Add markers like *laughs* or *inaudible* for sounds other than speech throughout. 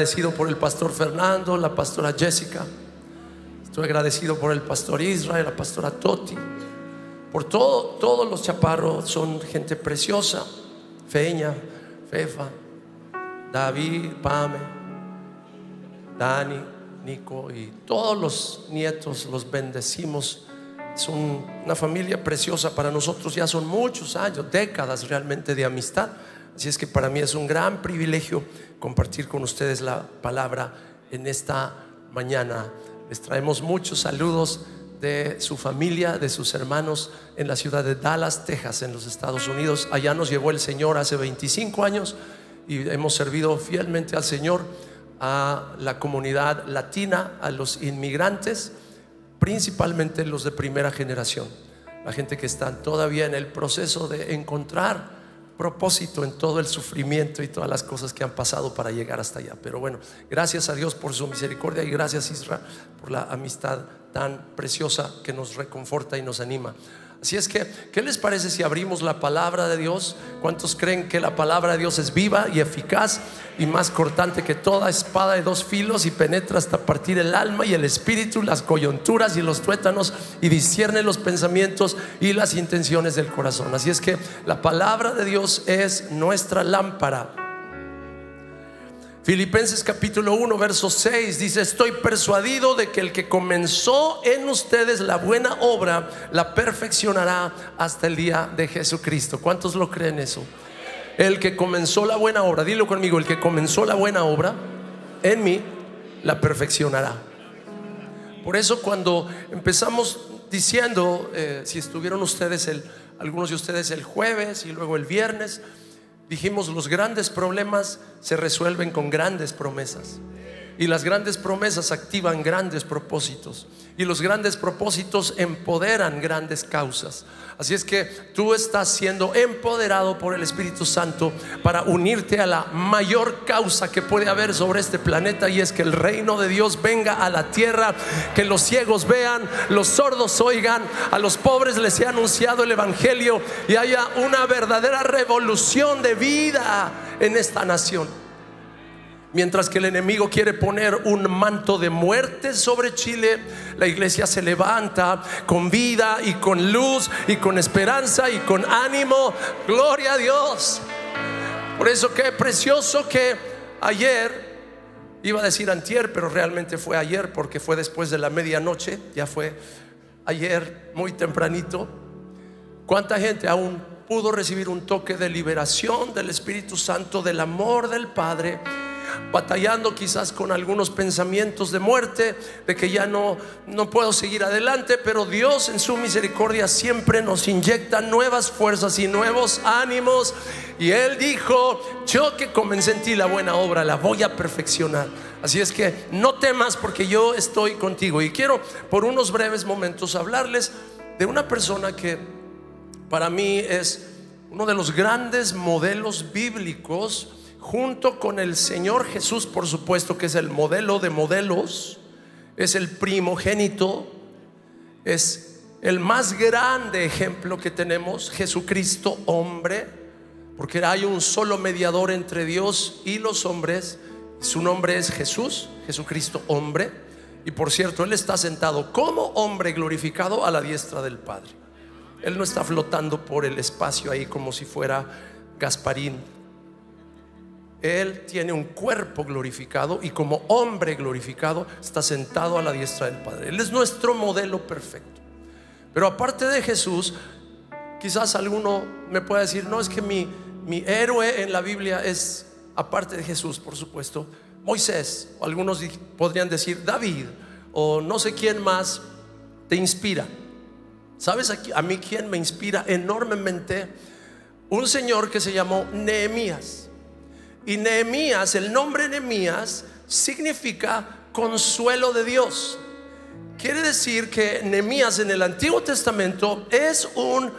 Agradecido por el pastor Fernando, la pastora Jessica. Estoy agradecido por el pastor Israel, la pastora Toti. Por todo, todos los chaparros son gente preciosa. Feña, Fefa, David, Pame, Dani, Nico y todos los nietos los bendecimos. Son una familia preciosa para nosotros, ya son muchos años, décadas realmente de amistad. Así es que para mí es un gran privilegio compartir con ustedes la palabra en esta mañana. Les traemos muchos saludos de su familia, de sus hermanos en la ciudad de Dallas, Texas, en los Estados Unidos. Allá nos llevó el Señor hace 25 años y hemos servido fielmente al Señor, a la comunidad latina, a los inmigrantes, principalmente los de primera generación, la gente que está todavía en el proceso de encontrar propósito en todo el sufrimiento y todas las cosas que han pasado para llegar hasta allá. Pero bueno, gracias a Dios por su misericordia y gracias Israel por la amistad tan preciosa que nos reconforta y nos anima. Así es que, ¿qué les parece si abrimos la palabra de Dios? ¿Cuántos creen que la palabra de Dios es viva y eficaz y más cortante que toda espada de dos filos y penetra hasta partir el alma y el espíritu, las coyunturas y los tuétanos y discierne los pensamientos y las intenciones del corazón? Así es que la palabra de Dios es nuestra lámpara Filipenses capítulo 1, verso 6 dice, estoy persuadido de que el que comenzó en ustedes la buena obra, la perfeccionará hasta el día de Jesucristo. ¿Cuántos lo creen eso? El que comenzó la buena obra, dilo conmigo, el que comenzó la buena obra en mí, la perfeccionará. Por eso cuando empezamos diciendo, eh, si estuvieron ustedes, el, algunos de ustedes el jueves y luego el viernes, Dijimos, los grandes problemas se resuelven con grandes promesas. Y las grandes promesas activan grandes propósitos. Y los grandes propósitos empoderan grandes causas. Así es que tú estás siendo empoderado por el Espíritu Santo para unirte a la mayor causa que puede haber sobre este planeta y es que el reino de Dios venga a la tierra, que los ciegos vean, los sordos oigan, a los pobres les sea anunciado el Evangelio y haya una verdadera revolución de vida en esta nación. Mientras que el enemigo quiere poner un manto de muerte sobre Chile, la iglesia se levanta con vida y con luz y con esperanza y con ánimo. Gloria a Dios. Por eso que precioso que ayer, iba a decir antier, pero realmente fue ayer porque fue después de la medianoche, ya fue ayer muy tempranito. ¿Cuánta gente aún pudo recibir un toque de liberación del Espíritu Santo, del amor del Padre? Batallando quizás con algunos pensamientos de muerte, de que ya no, no puedo seguir adelante, pero Dios en su misericordia siempre nos inyecta nuevas fuerzas y nuevos ánimos. Y Él dijo, yo que comencé en ti la buena obra, la voy a perfeccionar. Así es que no temas porque yo estoy contigo. Y quiero por unos breves momentos hablarles de una persona que para mí es uno de los grandes modelos bíblicos junto con el Señor Jesús, por supuesto, que es el modelo de modelos, es el primogénito, es el más grande ejemplo que tenemos, Jesucristo hombre, porque hay un solo mediador entre Dios y los hombres, su nombre es Jesús, Jesucristo hombre, y por cierto, Él está sentado como hombre glorificado a la diestra del Padre. Él no está flotando por el espacio ahí como si fuera Gasparín él tiene un cuerpo glorificado y como hombre glorificado está sentado a la diestra del Padre. Él es nuestro modelo perfecto. Pero aparte de Jesús, quizás alguno me pueda decir, no es que mi, mi héroe en la Biblia es, aparte de Jesús, por supuesto, Moisés. Algunos podrían decir David o no sé quién más te inspira. ¿Sabes a mí quién me inspira enormemente? Un señor que se llamó Nehemías. Y Nehemías, el nombre Nehemías significa consuelo de Dios. Quiere decir que Nehemías en el Antiguo Testamento es un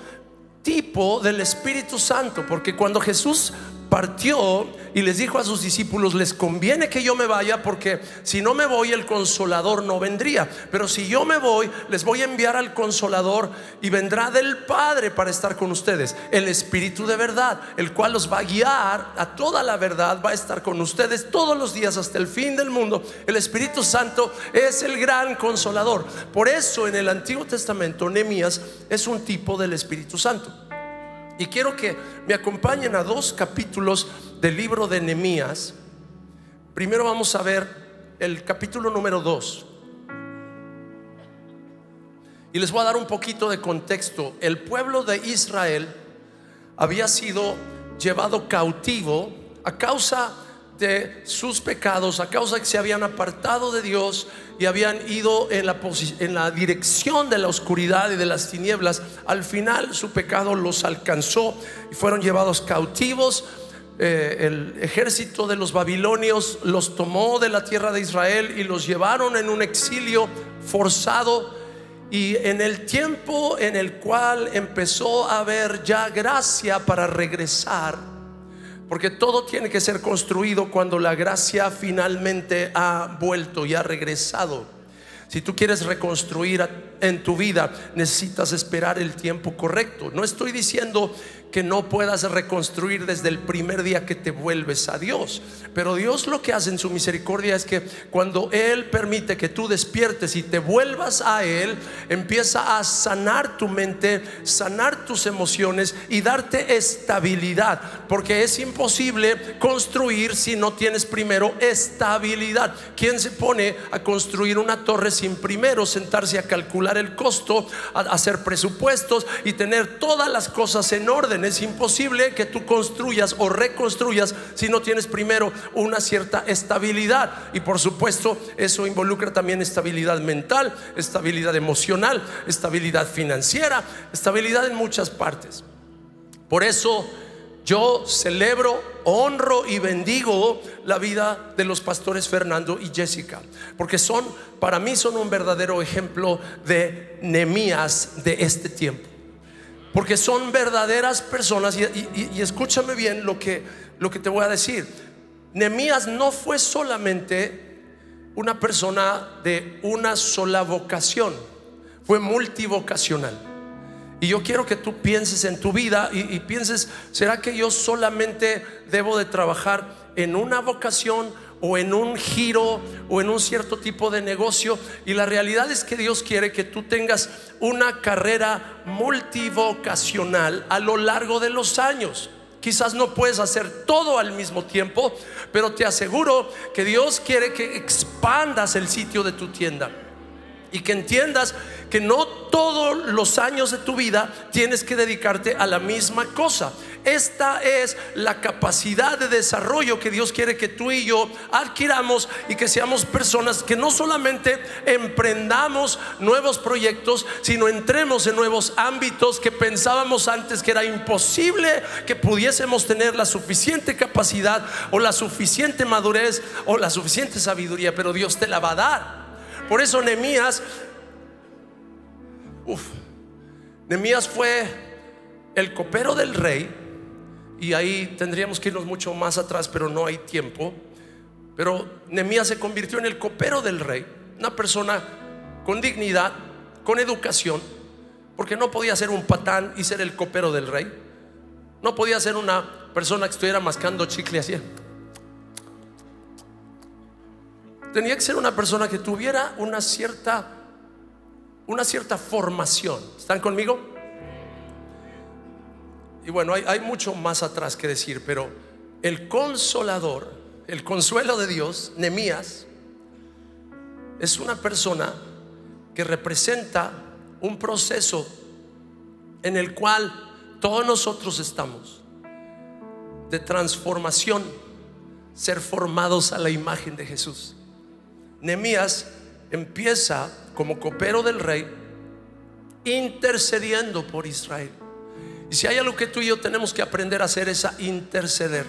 tipo del Espíritu Santo, porque cuando Jesús partió y les dijo a sus discípulos, les conviene que yo me vaya porque si no me voy el consolador no vendría. Pero si yo me voy, les voy a enviar al consolador y vendrá del Padre para estar con ustedes. El Espíritu de verdad, el cual los va a guiar a toda la verdad, va a estar con ustedes todos los días hasta el fin del mundo. El Espíritu Santo es el gran consolador. Por eso en el Antiguo Testamento, Nehemías es un tipo del Espíritu Santo. Y quiero que me acompañen a dos capítulos del libro de Nehemías. Primero vamos a ver el capítulo número 2. Y les voy a dar un poquito de contexto. El pueblo de Israel había sido llevado cautivo a causa de sus pecados, a causa de que se habían apartado de Dios y habían ido en la, en la dirección de la oscuridad y de las tinieblas. Al final su pecado los alcanzó y fueron llevados cautivos. Eh, el ejército de los babilonios los tomó de la tierra de Israel y los llevaron en un exilio forzado. Y en el tiempo en el cual empezó a haber ya gracia para regresar, porque todo tiene que ser construido cuando la gracia finalmente ha vuelto y ha regresado. Si tú quieres reconstruir en tu vida, necesitas esperar el tiempo correcto. No estoy diciendo que no puedas reconstruir desde el primer día que te vuelves a Dios. Pero Dios lo que hace en su misericordia es que cuando Él permite que tú despiertes y te vuelvas a Él, empieza a sanar tu mente, sanar tus emociones y darte estabilidad. Porque es imposible construir si no tienes primero estabilidad. ¿Quién se pone a construir una torre sin primero sentarse a calcular el costo, a hacer presupuestos y tener todas las cosas en orden? Es imposible que tú construyas o reconstruyas si no tienes primero una cierta estabilidad. Y por supuesto, eso involucra también estabilidad mental, estabilidad emocional, estabilidad financiera, estabilidad en muchas partes. Por eso yo celebro, honro y bendigo la vida de los pastores Fernando y Jessica, porque son, para mí son un verdadero ejemplo de Nemías de este tiempo. Porque son verdaderas personas. Y, escúchame bien lo que, lo que te voy a decir. Nemías no fue solamente una persona de una sola vocación, fue multivocacional. Y yo quiero que tú pienses en tu vida y, pienses, ¿será que yo solamente debo de trabajar en una vocación o en un giro o en un cierto tipo de negocio. Y la realidad es que Dios quiere que tú tengas una carrera multivocacional a lo largo de los años. Quizás no puedes hacer todo al mismo tiempo, pero te aseguro que Dios quiere que expandas el sitio de tu tienda y que entiendas que no todos los años de tu vida tienes que dedicarte a la misma cosa. Esta es la capacidad de desarrollo que Dios quiere que tú y yo adquiramos y que seamos personas que no solamente emprendamos nuevos proyectos, sino entremos en nuevos ámbitos que pensábamos antes que era imposible que pudiésemos tener la suficiente capacidad o la suficiente madurez o la suficiente sabiduría, pero Dios te la va a dar. Por eso Nehemías, uf, Nehemías fue el copero del rey, y ahí tendríamos que irnos mucho más atrás, pero no hay tiempo. Pero Nehemías se convirtió en el copero del rey, una persona con dignidad, con educación, porque no podía ser un patán y ser el copero del rey. No podía ser una persona que estuviera mascando chicle así. Tenía que ser una persona que tuviera una cierta, una cierta formación. ¿Están conmigo? Y bueno, hay, hay mucho más atrás que decir, pero el consolador, el consuelo de Dios, Nemías, es una persona que representa un proceso en el cual todos nosotros estamos de transformación, ser formados a la imagen de Jesús. Nemías empieza como copero del rey intercediendo por Israel. Y si hay algo que tú y yo tenemos que aprender a hacer es a interceder.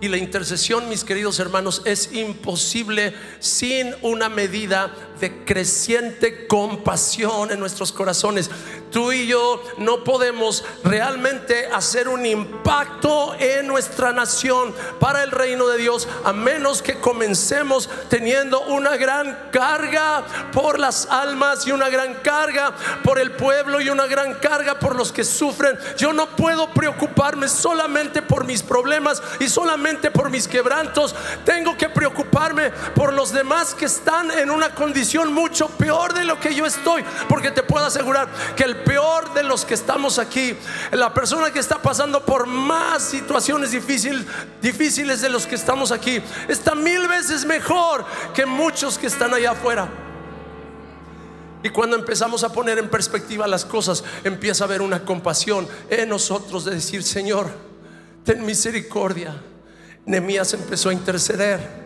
Y la intercesión, mis queridos hermanos, es imposible sin una medida de creciente compasión en nuestros corazones. Tú y yo no podemos realmente hacer un impacto en nuestra nación para el reino de Dios a menos que comencemos teniendo una gran carga por las almas y una gran carga por el pueblo y una gran carga por los que sufren. Yo no puedo preocuparme solamente por mis problemas y solamente por mis quebrantos. Tengo que preocuparme por los demás que están en una condición mucho peor de lo que yo estoy. Porque te puedo asegurar que el peor de los que estamos aquí, la persona que está pasando por más situaciones difíciles, de los que estamos aquí, está mil veces mejor que muchos que están allá afuera. Y cuando empezamos a poner en perspectiva las cosas, empieza a haber una compasión en nosotros de decir, Señor, ten misericordia. Nemías empezó a interceder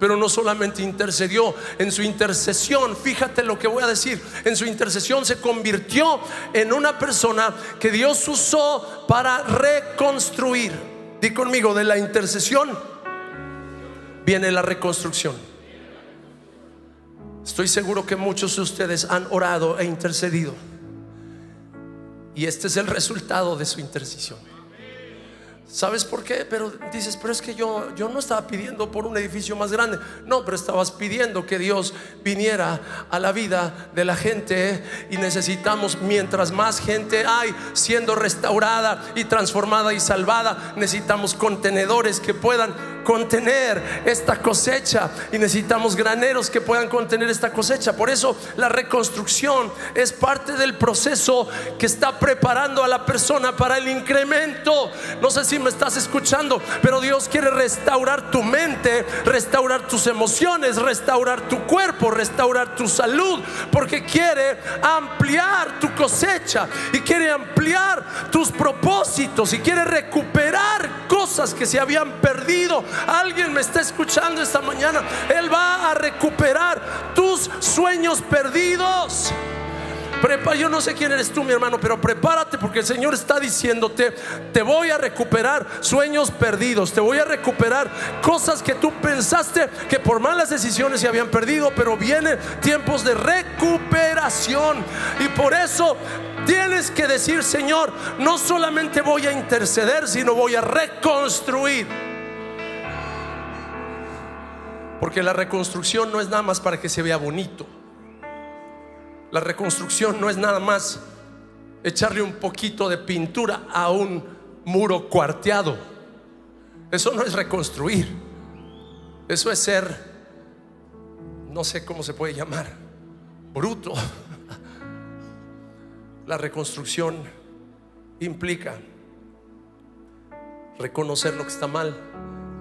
pero no solamente intercedió, en su intercesión, fíjate lo que voy a decir, en su intercesión se convirtió en una persona que Dios usó para reconstruir. Di conmigo, de la intercesión viene la reconstrucción. Estoy seguro que muchos de ustedes han orado e intercedido. Y este es el resultado de su intercesión. ¿Sabes por qué? Pero dices, pero es que yo, yo no estaba pidiendo por un edificio más grande. No, pero estabas pidiendo que Dios viniera a la vida de la gente y necesitamos, mientras más gente hay siendo restaurada y transformada y salvada, necesitamos contenedores que puedan contener esta cosecha y necesitamos graneros que puedan contener esta cosecha. Por eso la reconstrucción es parte del proceso que está preparando a la persona para el incremento. No sé si me estás escuchando, pero Dios quiere restaurar tu mente, restaurar tus emociones, restaurar tu cuerpo, restaurar tu salud, porque quiere ampliar tu cosecha y quiere ampliar tus propósitos y quiere recuperar cosas que se habían perdido. Alguien me está escuchando esta mañana. Él va a recuperar tus sueños perdidos. Prepa, yo no sé quién eres tú, mi hermano, pero prepárate porque el Señor está diciéndote, te voy a recuperar sueños perdidos, te voy a recuperar cosas que tú pensaste que por malas decisiones se habían perdido, pero vienen tiempos de recuperación. Y por eso tienes que decir, Señor, no solamente voy a interceder, sino voy a reconstruir. Porque la reconstrucción no es nada más para que se vea bonito. La reconstrucción no es nada más echarle un poquito de pintura a un muro cuarteado. Eso no es reconstruir. Eso es ser, no sé cómo se puede llamar, bruto. La reconstrucción implica reconocer lo que está mal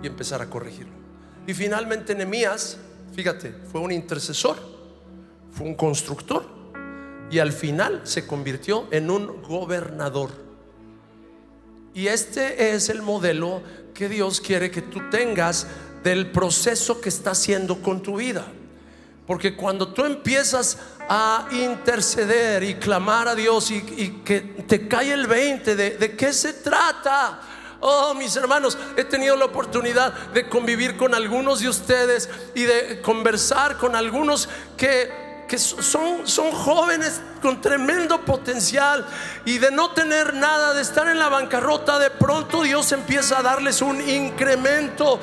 y empezar a corregirlo. Y finalmente Nehemías, fíjate, fue un intercesor, fue un constructor y al final se convirtió en un gobernador. Y este es el modelo que Dios quiere que tú tengas del proceso que está haciendo con tu vida. Porque cuando tú empiezas a interceder y clamar a Dios y, que te cae el 20 de, de qué se trata, Oh, mis hermanos, he tenido la oportunidad de convivir con algunos de ustedes y de conversar con algunos que que son, son jóvenes con tremendo potencial y de no tener nada, de estar en la bancarrota, de pronto Dios empieza a darles un incremento.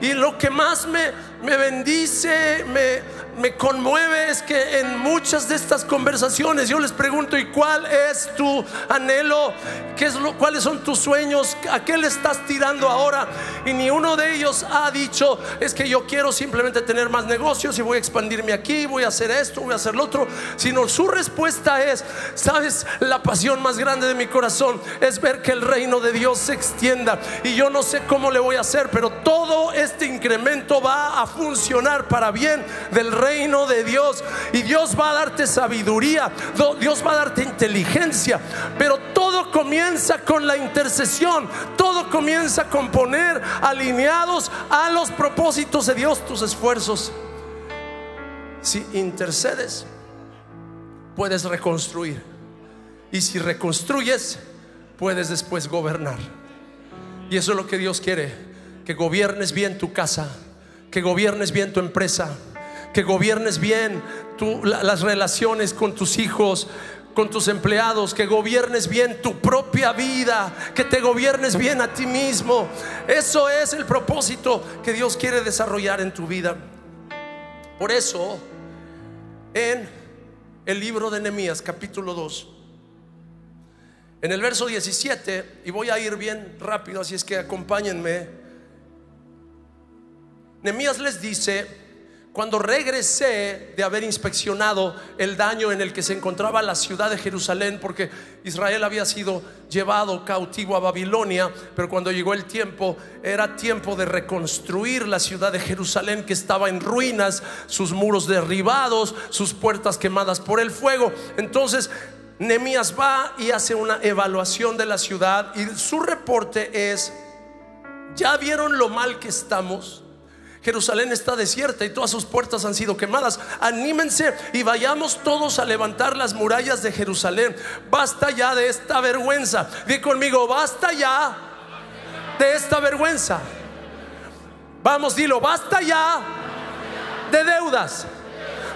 Y lo que más me, me bendice, me, me conmueve es que en muchas de estas conversaciones yo les pregunto, ¿y cuál es tu anhelo? ¿Qué es lo, ¿Cuáles son tus sueños? ¿A qué le estás tirando ahora? Y ni uno de ellos ha dicho, es que yo quiero simplemente tener más negocios y voy a expandirme aquí, voy a hacer esto, voy a hacer lo otro, sino su respuesta es, sabes, la pasión más grande de mi corazón es ver que el reino de Dios se extienda. Y yo no sé cómo le voy a hacer, pero todo este incremento va a funcionar para bien del reino de Dios. Y Dios va a darte sabiduría, Dios va a darte inteligencia. Pero todo comienza con la intercesión, todo comienza con poner alineados a los propósitos de Dios tus esfuerzos. Si intercedes, puedes reconstruir. Y si reconstruyes, puedes después gobernar. Y eso es lo que Dios quiere, que gobiernes bien tu casa, que gobiernes bien tu empresa, que gobiernes bien las relaciones con tus hijos, con tus empleados, que gobiernes bien tu propia vida, que te gobiernes bien a ti mismo. Eso es el propósito que Dios quiere desarrollar en tu vida. Por eso, en el libro de Nehemías, capítulo 2, en el verso 17, y voy a ir bien rápido, así es que acompáñenme. Nehemías les dice, cuando regresé de haber inspeccionado el daño en el que se encontraba la ciudad de Jerusalén, porque Israel había sido llevado cautivo a Babilonia, pero cuando llegó el tiempo, era tiempo de reconstruir la ciudad de Jerusalén que estaba en ruinas, sus muros derribados, sus puertas quemadas por el fuego. Entonces, Nehemías va y hace una evaluación de la ciudad y su reporte es, ¿ya vieron lo mal que estamos? Jerusalén está desierta y todas sus puertas han sido quemadas. Anímense y vayamos todos a levantar las murallas de Jerusalén. Basta ya de esta vergüenza. Di conmigo, basta ya de esta vergüenza. Vamos, dilo, basta ya de deudas.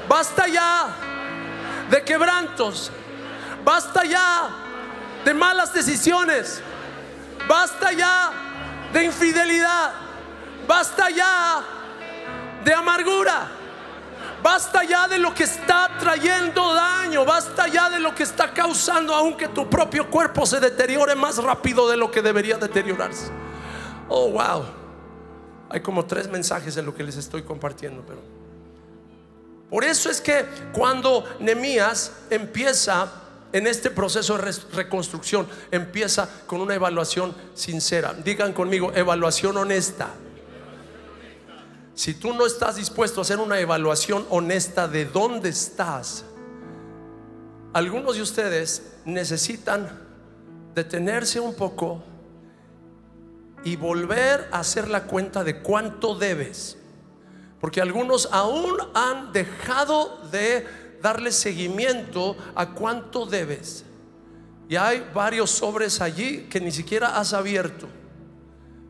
Basta ya de quebrantos. Basta ya de malas decisiones. Basta ya de infidelidad. Basta ya de amargura. Basta ya de lo que está trayendo daño. Basta ya de lo que está causando aunque tu propio cuerpo se deteriore más rápido de lo que debería deteriorarse. Oh, wow. Hay como tres mensajes en lo que les estoy compartiendo, pero por eso es que cuando Nemías empieza en este proceso de reconstrucción, empieza con una evaluación sincera. Digan conmigo, evaluación honesta. Si tú no estás dispuesto a hacer una evaluación honesta de dónde estás, algunos de ustedes necesitan detenerse un poco y volver a hacer la cuenta de cuánto debes. Porque algunos aún han dejado de darle seguimiento a cuánto debes. Y hay varios sobres allí que ni siquiera has abierto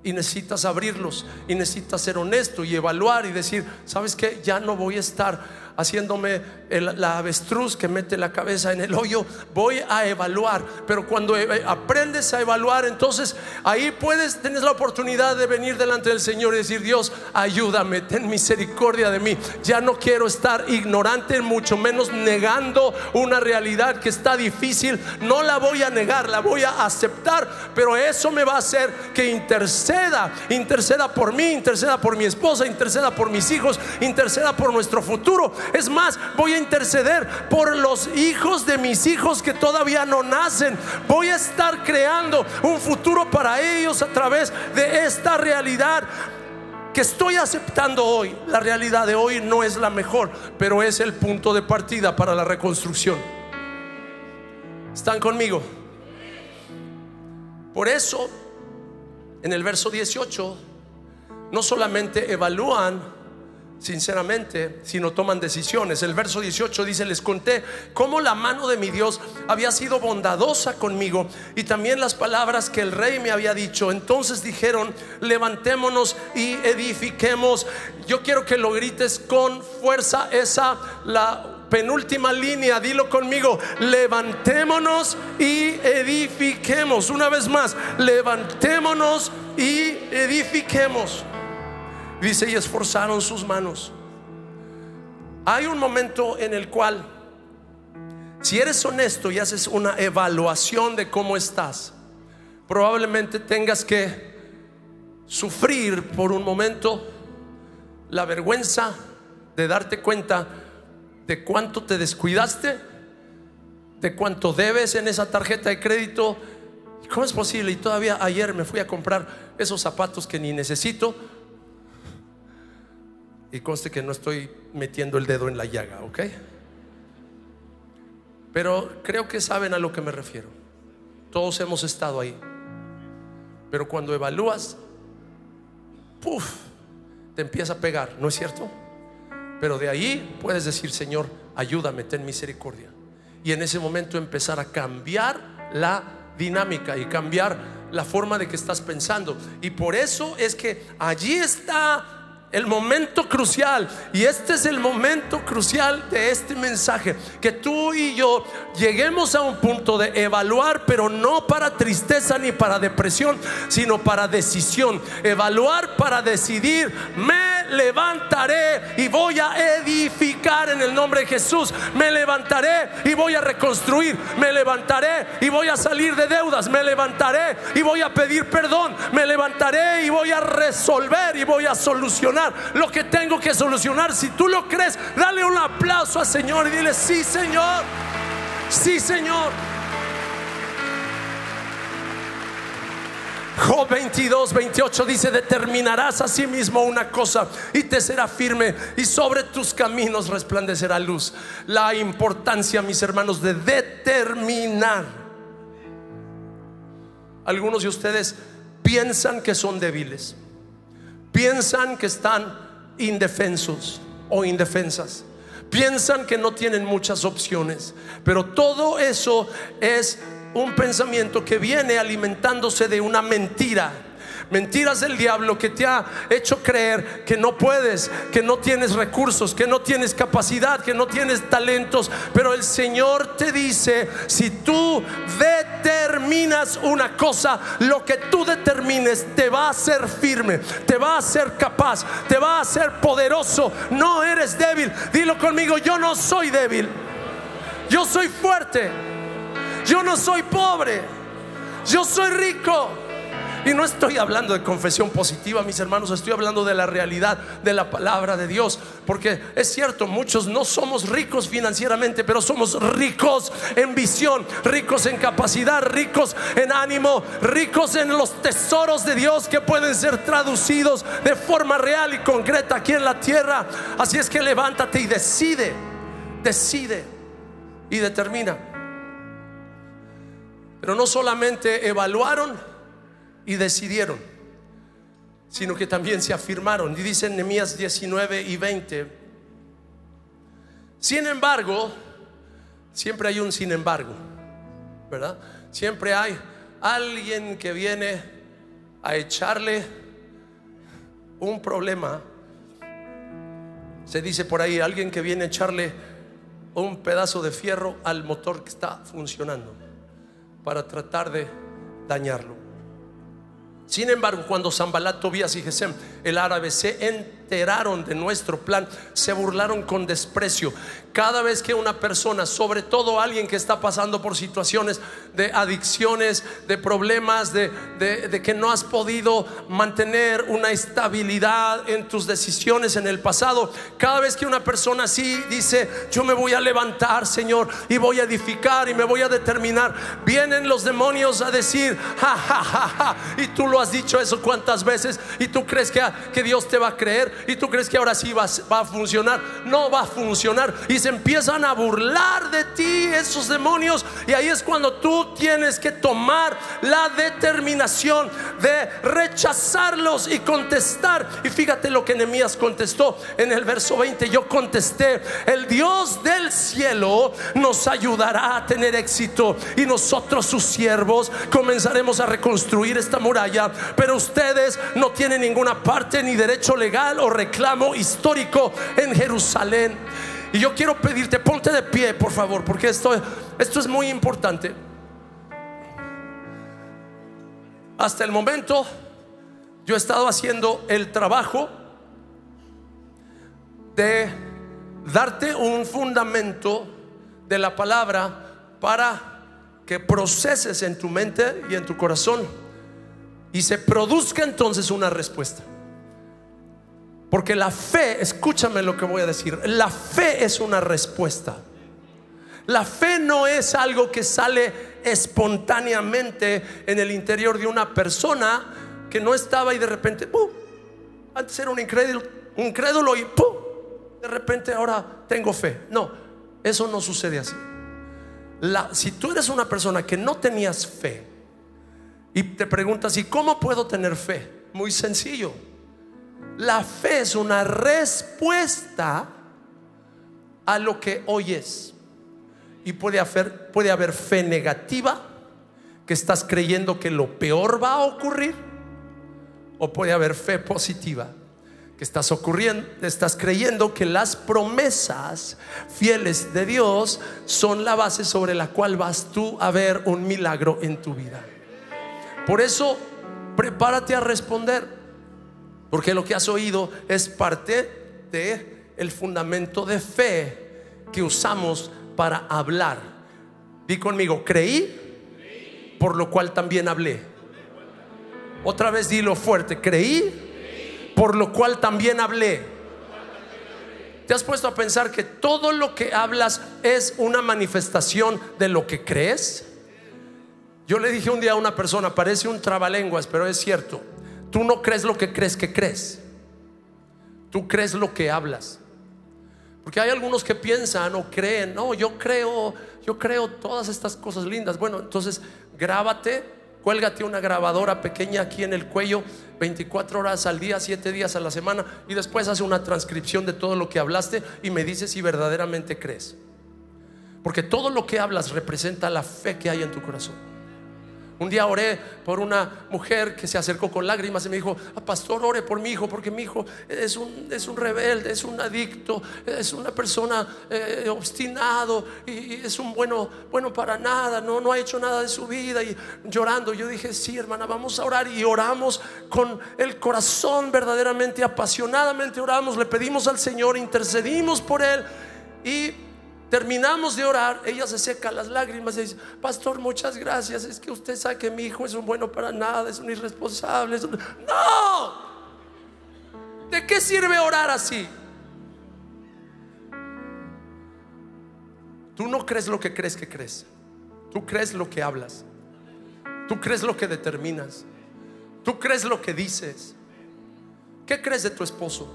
y necesitas abrirlos y necesitas ser honesto y evaluar y decir, ¿sabes qué? Ya no voy a estar haciéndome la avestruz que mete la cabeza en el hoyo, voy a evaluar. Pero cuando e, aprendes a evaluar, entonces ahí puedes, tener la oportunidad de venir delante del Señor y decir, Dios, ayúdame, ten misericordia de mí. Ya no quiero estar ignorante, mucho menos negando una realidad que está difícil. No la voy a negar, la voy a aceptar, pero eso me va a hacer que interceda, interceda por mí, interceda por mi esposa, interceda por mis hijos, interceda por nuestro futuro es más, voy a interceder por los hijos de mis hijos que todavía no nacen. Voy a estar creando un futuro para ellos a través de esta realidad que estoy aceptando hoy. La realidad de hoy no es la mejor, pero es el punto de partida para la reconstrucción. ¿Están conmigo? Por eso, en el verso 18, no solamente evalúan, sinceramente, si no toman decisiones. El verso 18 dice, les conté cómo la mano de mi Dios había sido bondadosa conmigo y también las palabras que el rey me había dicho. Entonces dijeron, levantémonos y edifiquemos. Yo quiero que lo grites con fuerza esa, la penúltima línea, dilo conmigo, levantémonos y edifiquemos. Una vez más, levantémonos y edifiquemos. Dice, y esforzaron sus manos. Hay un momento en el cual, si eres honesto y haces una evaluación de cómo estás, probablemente tengas que sufrir por un momento la vergüenza de darte cuenta de cuánto te descuidaste, de cuánto debes en esa tarjeta de crédito. ¿Cómo es posible? Y todavía ayer me fui a comprar esos zapatos que ni necesito y conste que no estoy metiendo el dedo en la llaga, ¿ok? Pero creo que saben a lo que me refiero. Todos hemos estado ahí. Pero cuando evalúas, ¡puf! Te empieza a pegar, ¿no es cierto? Pero de ahí puedes decir, Señor, ayúdame, ten misericordia. Y en ese momento empezar a cambiar la dinámica y cambiar la forma de que estás pensando. Y por eso es que allí está el momento crucial, y este es el momento crucial de este mensaje, que tú y yo lleguemos a un punto de evaluar, pero no para tristeza ni para depresión, sino para decisión. Evaluar para decidir, me levantaré y voy a edificar en el nombre de Jesús. Me levantaré y voy a reconstruir. Me levantaré y voy a salir de deudas. Me levantaré y voy a pedir perdón. Me levantaré y voy a resolver y voy a solucionar lo que tengo que solucionar. Si tú lo crees, dale un aplauso al Señor y dile, sí Señor, sí Señor. Job 22, 28 dice, determinarás a sí mismo una cosa y te será firme y sobre tus caminos resplandecerá luz. La importancia, mis hermanos, de determinar. Algunos de ustedes piensan que son débiles piensan que están indefensos o indefensas. Piensan que no tienen muchas opciones. Pero todo eso es un pensamiento que viene alimentándose de una mentira mentiras del diablo que te ha hecho creer que no puedes, que no tienes recursos, que no tienes capacidad, que no tienes talentos. Pero el Señor te dice, si tú determinas una cosa, lo que tú determines te va a hacer firme, te va a hacer capaz, te va a hacer poderoso. No eres débil. Dilo conmigo, yo no soy débil. Yo soy fuerte. Yo no soy pobre. Yo soy rico. Y no estoy hablando de confesión positiva, mis hermanos, estoy hablando de la realidad de la palabra de Dios. Porque es cierto, muchos no somos ricos financieramente, pero somos ricos en visión, ricos en capacidad, ricos en ánimo, ricos en los tesoros de Dios que pueden ser traducidos de forma real y concreta aquí en la tierra. Así es que levántate y decide, decide y determina. Pero no solamente evaluaron, y decidieron, sino que también se afirmaron. Y dice Nehemías 19 y 20. Sin embargo, siempre hay un sin embargo, ¿verdad? Siempre hay alguien que viene a echarle un problema. Se dice por ahí, alguien que viene a echarle un pedazo de fierro al motor que está funcionando para tratar de dañarlo. Sin embargo, cuando Zambalat, Tobías y Gesem, el árabe, se enteraron de nuestro plan, se burlaron con desprecio. Cada vez que una persona, sobre todo alguien que está pasando por situaciones de adicciones, de problemas, de, que no has podido mantener una estabilidad en tus decisiones en el pasado, cada vez que una persona así dice, yo me voy a levantar, Señor, y voy a edificar y me voy a determinar, vienen los demonios a decir, ja, ja, ja, ja, y tú lo has dicho eso cuántas veces, y tú crees que Dios te va a creer, y tú crees que ahora sí va, a funcionar, no va a funcionar. Y se empiezan a burlar de ti esos demonios. Y ahí es cuando tú tienes que tomar la determinación de rechazarlos y contestar. Y fíjate lo que Nehemías contestó en el verso 20. Yo contesté, el Dios del cielo nos ayudará a tener éxito y nosotros sus siervos comenzaremos a reconstruir esta muralla. Pero ustedes no tienen ninguna parte ni derecho legal o reclamo histórico en Jerusalén. Y yo quiero pedirte, ponte de pie, por favor, porque esto, esto es muy importante. Hasta el momento yo he estado haciendo el trabajo de darte un fundamento de la palabra para que proceses en tu mente y en tu corazón y se produzca entonces una respuesta. Porque la fe, escúchame lo que voy a decir, la fe es una respuesta. La fe no es algo que sale espontáneamente en el interior de una persona que no estaba y de repente, antes era un incrédulo, un crédulo y de repente ahora tengo fe. No, eso no sucede así. La, si tú eres una persona que no tenías fe y te preguntas, ¿y cómo puedo tener fe? Muy sencillo la fe es una respuesta a lo que oyes. Y puede haber, puede haber fe negativa, que estás creyendo que lo peor va a ocurrir. O puede haber fe positiva, que estás ocurriendo, estás creyendo que las promesas fieles de Dios son la base sobre la cual vas tú a ver un milagro en tu vida. Por eso, prepárate a responder, porque lo que has oído es parte de el fundamento de fe que usamos para hablar. Di conmigo, creí, por lo cual también hablé. Otra vez dilo fuerte, creí por lo cual también hablé. ¿Te has puesto a pensar que todo lo que hablas es una manifestación de lo que crees? Yo le dije un día a una persona, parece un trabalenguas, pero es cierto. Tú no crees lo que crees que crees. Tú crees lo que hablas. Porque hay algunos que piensan o creen, no, yo creo, yo creo todas estas cosas lindas. Bueno, entonces grábate Cuélgate una grabadora pequeña aquí en el cuello, 24 horas al día, 7 días a la semana, y después hace una transcripción de todo lo que hablaste y me dices si verdaderamente crees. Porque todo lo que hablas representa la fe que hay en tu corazón. Un día oré por una mujer que se acercó con lágrimas y me dijo, ah, pastor, ore por mi hijo, porque mi hijo es un, es un rebelde, es un adicto, es una persona eh, obstinado y, es un bueno, bueno para nada, no, no ha hecho nada de su vida. Y llorando, yo dije, sí, hermana, vamos a orar y oramos con el corazón verdaderamente apasionadamente oramos, le pedimos al Señor, intercedimos por él y Terminamos de orar, ella se seca las lágrimas y dice, pastor, muchas gracias, es que usted sabe que mi hijo es un bueno para nada, es un irresponsable. No, ¿de qué sirve orar así? Tú no crees lo que crees que crees, tú crees lo que hablas, tú crees lo que determinas, tú crees lo que dices. ¿Qué crees de tu esposo?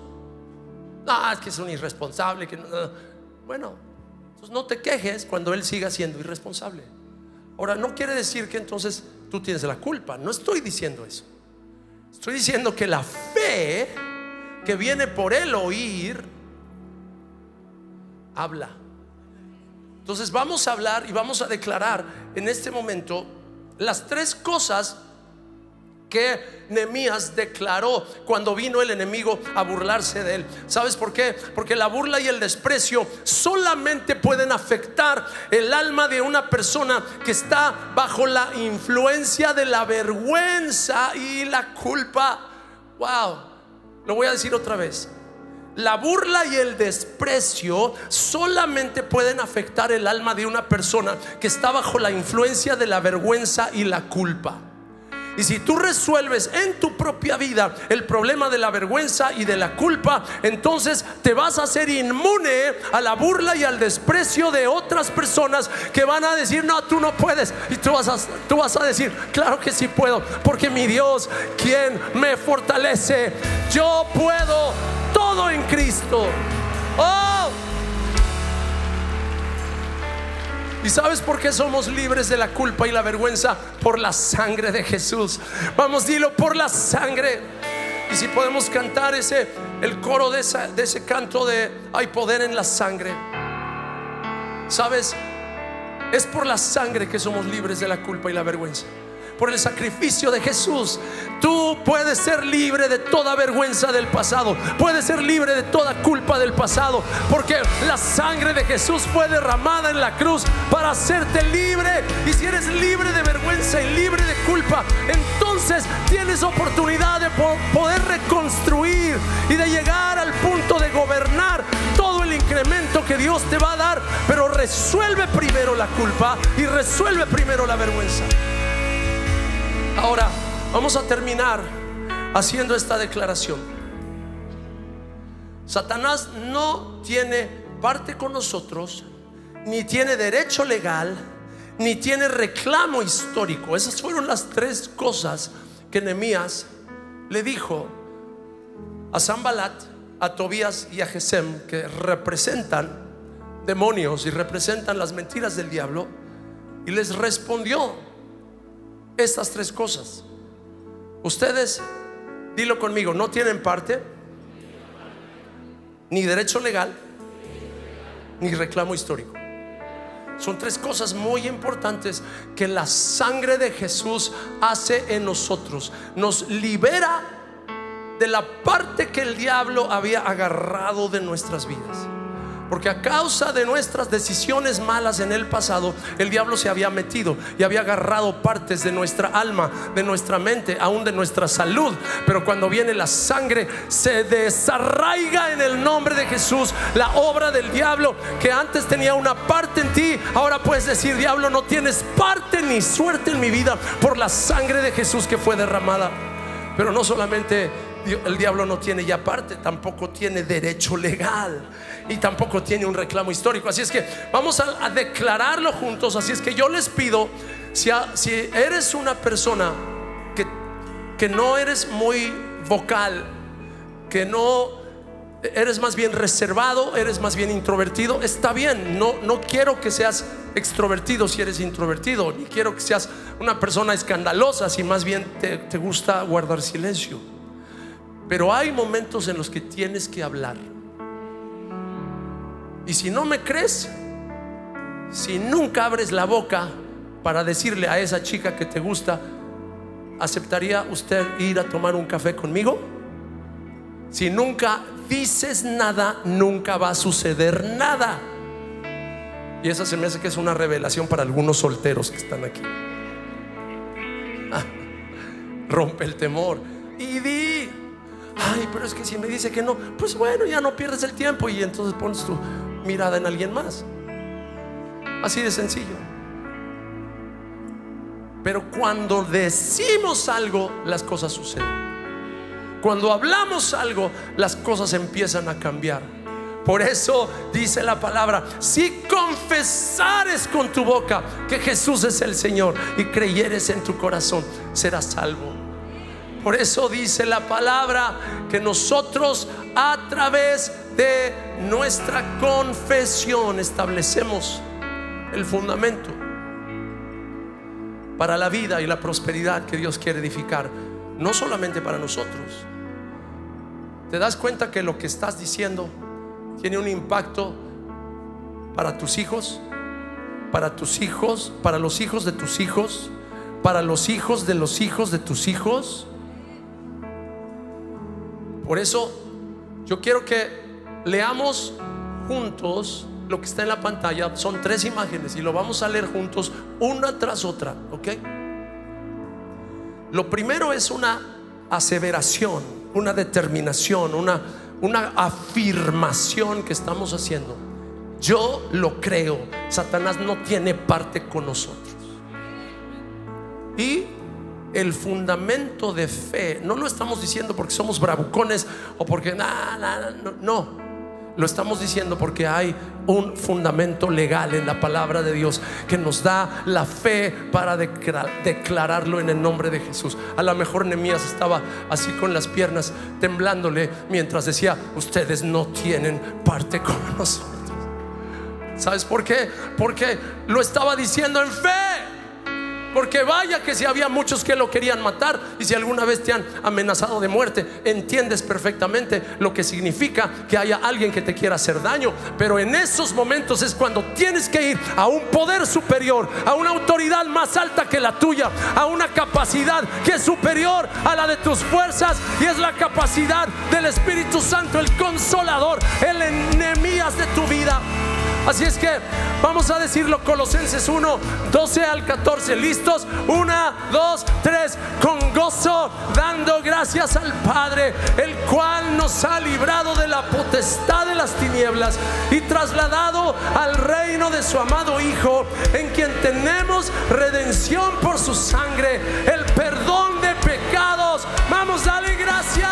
Ah, es que es un irresponsable, que Bueno, no te quejes cuando él siga siendo irresponsable. Ahora, no quiere decir que entonces tú tienes la culpa. No estoy diciendo eso. Estoy diciendo que la fe que viene por el oír, habla. Entonces vamos a hablar y vamos a declarar en este momento las tres cosas que Nehemías declaró cuando vino el enemigo a burlarse de él. ¿Sabes por qué? Porque la burla y el desprecio solamente pueden afectar el alma de una persona que está bajo la influencia de la vergüenza y la culpa. Wow, lo voy a decir otra vez. La burla y el desprecio solamente pueden afectar el alma de una persona que está bajo la influencia de la vergüenza y la culpa. Y si tú resuelves en tu propia vida el problema de la vergüenza y de la culpa, entonces te vas a hacer inmune a la burla y al desprecio de otras personas que van a decir, no, tú no puedes. Y tú vas a, tú vas a decir, claro que sí puedo, porque mi Dios, quien me fortalece, yo puedo todo en Cristo. Oh, ¿Y sabes por qué somos libres de la culpa y la vergüenza? Por la sangre de Jesús. Vamos, dilo, por la sangre. Y si podemos cantar ese, el coro de, de ese canto de hay poder en la sangre. ¿Sabes? Es por la sangre que somos libres de la culpa y la vergüenza por el sacrificio de Jesús. Tú puedes ser libre de toda vergüenza del pasado. Puedes ser libre de toda culpa del pasado. Porque la sangre de Jesús fue derramada en la cruz para hacerte libre. Y si eres libre de vergüenza y libre de culpa, entonces tienes oportunidad de poder reconstruir y de llegar al punto de gobernar todo el incremento que Dios te va a dar. Pero resuelve primero la culpa y resuelve primero la vergüenza. Ahora, vamos a terminar haciendo esta declaración. Satanás no tiene parte con nosotros, ni tiene derecho legal, ni tiene reclamo histórico. Esas fueron las tres cosas que Nehemías le dijo a Zambalat, a Tobías y a Gesem, que representan demonios y representan las mentiras del diablo, y les respondió estas tres cosas. Ustedes, dilo conmigo, no tienen parte, ni derecho legal, ni reclamo histórico. Son tres cosas muy importantes que la sangre de Jesús hace en nosotros. Nos libera de la parte que el diablo había agarrado de nuestras vidas. Porque a causa de nuestras decisiones malas en el pasado, el diablo se había metido y había agarrado partes de nuestra alma, de nuestra mente, aún de nuestra salud. Pero cuando viene la sangre, se desarraiga en el nombre de Jesús la obra del diablo que antes tenía una parte en ti. Ahora puedes decir, diablo, no tienes parte ni suerte en mi vida por la sangre de Jesús que fue derramada. Pero no solamente el diablo no tiene ya parte, tampoco tiene derecho legal y tampoco tiene un reclamo histórico. Así es que vamos a, declararlo juntos. Así es que yo les pido, si, eres una persona que, no eres muy vocal, que no eres más bien reservado, eres más bien introvertido, está bien. No, no quiero que seas extrovertido si eres introvertido, ni quiero que seas una persona escandalosa si más bien te gusta guardar silencio. Pero hay momentos en los que tienes que hablar. Y si no me crees, si nunca abres la boca para decirle a esa chica que te gusta, ¿aceptaría usted ir a tomar un café conmigo? Si nunca dices nada, nunca va a suceder nada. Y esa se me hace que es una revelación para algunos solteros que están aquí. *laughs* Rompe el temor y di, ay, pero es que si me dice que no, pues bueno, ya no pierdes el tiempo y entonces pones tu mirada en alguien más. Así de sencillo. Pero cuando decimos algo, las cosas suceden. Cuando hablamos algo, las cosas empiezan a cambiar. Por eso dice la palabra, si confesares con tu boca que Jesús es el Señor y creyeres en tu corazón, serás salvo. Por eso dice la palabra que nosotros a través de nuestra confesión establecemos el fundamento para la vida y la prosperidad que Dios quiere edificar, no solamente para nosotros. ¿Te das cuenta que lo que estás diciendo tiene un impacto para tus hijos? Para tus hijos, para los hijos de tus hijos, para los hijos de los hijos de tus hijos. Por eso yo quiero que leamos juntos lo que está en la pantalla. Son tres imágenes y lo vamos a leer juntos una tras otra, ¿ok? Lo primero es una aseveración, una determinación, una, una afirmación que estamos haciendo. Yo lo creo, Satanás no tiene parte con nosotros. Y el fundamento de fe, no lo estamos diciendo porque somos bravucones o porque nada, no, no. Lo estamos diciendo porque hay un fundamento legal en la palabra de Dios que nos da la fe para declararlo en el nombre de Jesús. A lo mejor Nemías estaba así con las piernas temblándole mientras decía, ustedes no tienen parte con nosotros. ¿Sabes por qué? Porque lo estaba diciendo en fe. Porque vaya que si había muchos que lo querían matar y si alguna vez te han amenazado de muerte, entiendes perfectamente lo que significa que haya alguien que te quiera hacer daño. Pero en esos momentos es cuando tienes que ir a un poder superior, a una autoridad más alta que la tuya, a una capacidad que es superior a la de tus fuerzas y es la capacidad del Espíritu Santo, el consolador, el enemías de tu vida. Así es que vamos a decirlo Colosenses 1, 12 al 14. ¿Listos? Una, dos, tres. Con gozo, dando gracias al Padre, el cual nos ha librado de la potestad de las tinieblas y trasladado al reino de su amado Hijo, en quien tenemos redención por su sangre, el perdón de pecados. Vamos, dale gracias.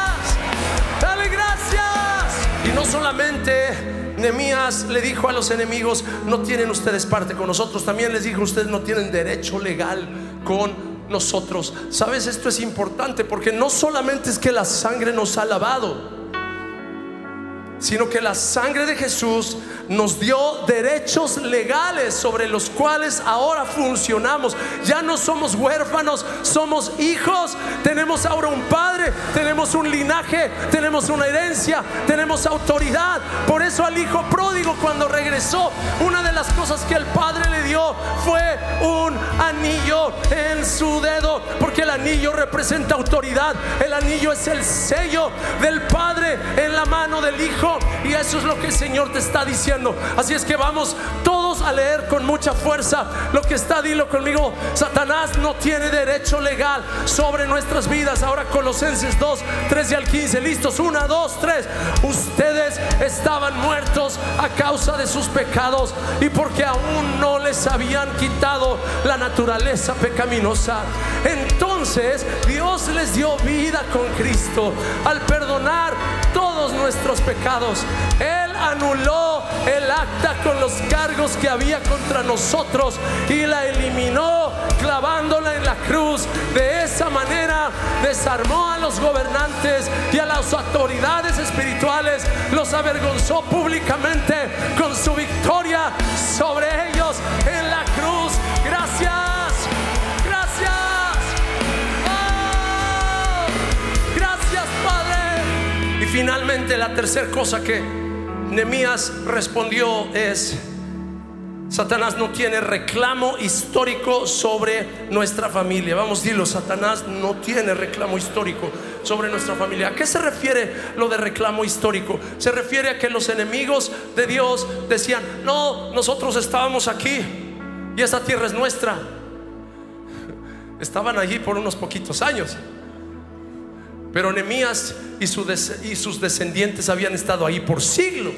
Dale gracias. Y no solamente Nehemías le dijo a los enemigos, no tienen ustedes parte con nosotros. También les dijo, ustedes no tienen derecho legal con nosotros. Sabes, esto es importante porque no solamente es que la sangre nos ha lavado, sino que la sangre de Jesús nos dio derechos legales sobre los cuales ahora funcionamos. Ya no somos huérfanos, somos hijos. Tenemos ahora un padre, tenemos un linaje, tenemos una herencia, tenemos autoridad. Por eso al hijo pródigo cuando regresó, una de las cosas que el Padre le dio fue un anillo en su dedo, porque el anillo representa autoridad, el anillo es el sello del Padre en la mano del Hijo, y eso es lo que el Señor te está diciendo. Así es que vamos todos a leer con mucha fuerza lo que está, dilo conmigo, Satanás no tiene derecho legal sobre nuestras vidas. Ahora Colosenses 2, 13 al 15, listos, 1, 2, 3. Ustedes estaban muertos a causa de sus pecados y porque aún no les habían quitado la naturaleza pecaminosa. Entonces Dios les dio vida con Cristo al perdonar todos nuestros pecados. Él anuló el acta con los cargos que había contra nosotros y la eliminó clavándola en la cruz. De esa manera desarmó a los gobernantes y a las autoridades espirituales, los avergonzó públicamente con su victoria sobre ellos en la cruz. Gracias, gracias. Oh, gracias, Padre. Y finalmente la tercera cosa que Nehemías respondió es Satanás no tiene reclamo histórico sobre nuestra familia. Vamos, dilo, Satanás no tiene reclamo histórico sobre nuestra familia. ¿A qué se refiere lo de reclamo histórico? Se refiere a que los enemigos de Dios decían, no, nosotros estábamos aquí y esa tierra es nuestra. Estaban allí por unos poquitos años. Pero Nehemías y, y sus descendientes habían estado ahí por siglos.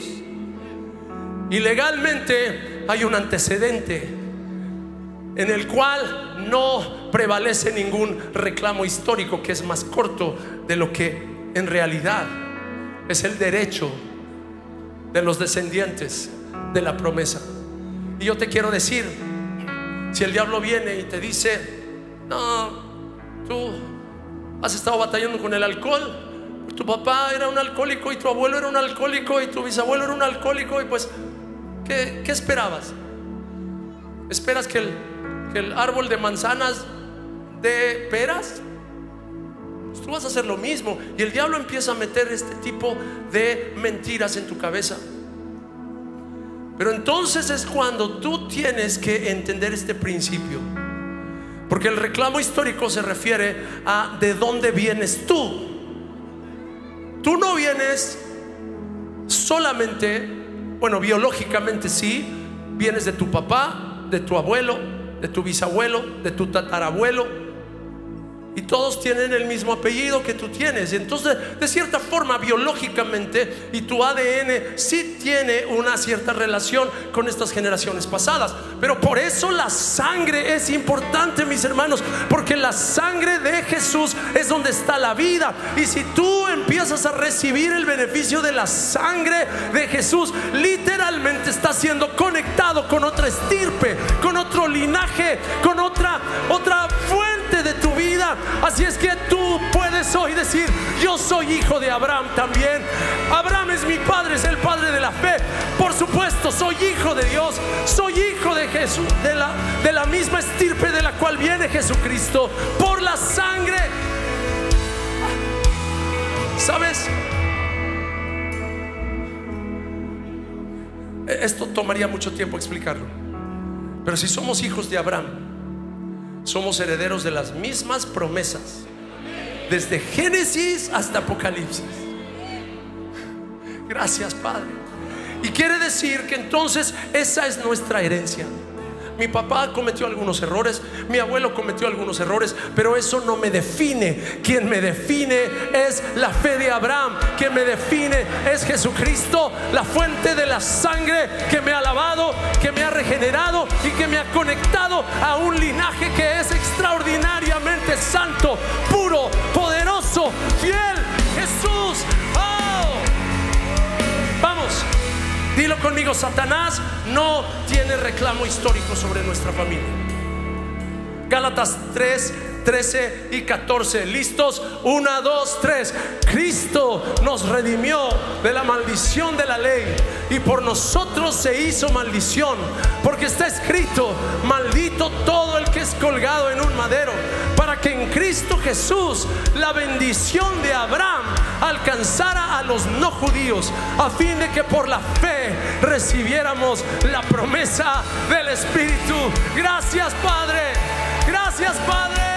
Y legalmente hay un antecedente en el cual no prevalece ningún reclamo histórico que es más corto de lo que en realidad es el derecho de los descendientes de la promesa. Y yo te quiero decir, si el diablo viene y te dice, no, tú has estado batallando con el alcohol, tu papá era un alcohólico y tu abuelo era un alcohólico y tu bisabuelo era un alcohólico y pues ¿Qué, esperabas? ¿Esperas que el, el, árbol de manzanas dé peras? Tú vas a hacer lo mismo. Y el diablo empieza a meter este tipo de mentiras en tu cabeza. Pero entonces es cuando tú tienes que entender este principio. Porque el reclamo histórico se refiere a de dónde vienes tú. Tú no vienes solamente bueno, biológicamente sí, vienes de tu papá, de tu abuelo, de tu bisabuelo, de tu tatarabuelo, y todos tienen el mismo apellido que tú tienes. Entonces, de cierta forma, biológicamente, y tu ADN sí tiene una cierta relación con estas generaciones pasadas. Pero por eso la sangre es importante, mis hermanos, porque la sangre de Jesús es donde está la vida. Y si tú empiezas a recibir el beneficio de la sangre de Jesús, literalmente estás siendo conectado con otra estirpe, con otro linaje, con otra otra de Así es que tú puedes hoy decir, yo soy hijo de Abraham también. Abraham es mi padre, es el padre de la fe. Por supuesto, soy hijo de Dios, soy hijo de Jesús, de la, de la misma estirpe de la cual viene Jesucristo, por la sangre. ¿Sabes? Esto tomaría mucho tiempo explicarlo. Pero si somos hijos de Abraham, somos herederos de las mismas promesas, desde Génesis hasta Apocalipsis. Gracias, Padre. Y quiere decir que entonces esa es nuestra herencia. Mi papá cometió algunos errores, mi abuelo cometió algunos errores, pero eso no me define. Quien me define es la fe de Abraham, quien me define es Jesucristo, la fuente de la sangre que me ha lavado, que me ha regenerado y que me ha conectado a un linaje que es extraordinariamente conmigo, Satanás no tiene reclamo histórico sobre nuestra familia. Gálatas 3, 13 y 14. ¿Listos? 1, 2, 3. Cristo nos redimió de la maldición de la ley y por nosotros se hizo maldición, porque está escrito, maldito todo el que es colgado en un madero, que en Cristo Jesús la bendición de Abraham alcanzara a los no judíos, a fin de que por la fe recibiéramos la promesa del Espíritu. Gracias Padre, gracias Padre.